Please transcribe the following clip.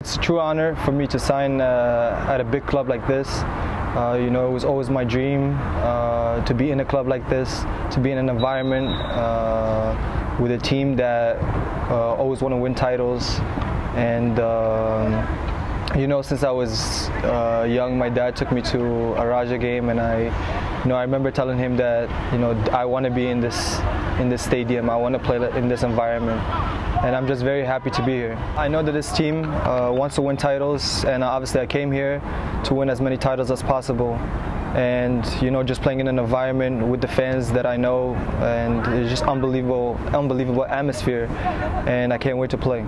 It's a true honor for me to sign uh, at a big club like this. Uh, you know, it was always my dream uh, to be in a club like this, to be in an environment uh, with a team that uh, always want to win titles. And um, you know, since I was uh, young, my dad took me to a Raja game, and I, you know, I remember telling him that you know I want to be in this in this stadium. I want to play in this environment and I'm just very happy to be here. I know that this team uh, wants to win titles, and obviously I came here to win as many titles as possible. And you know, just playing in an environment with the fans that I know, and it's just unbelievable, unbelievable atmosphere, and I can't wait to play.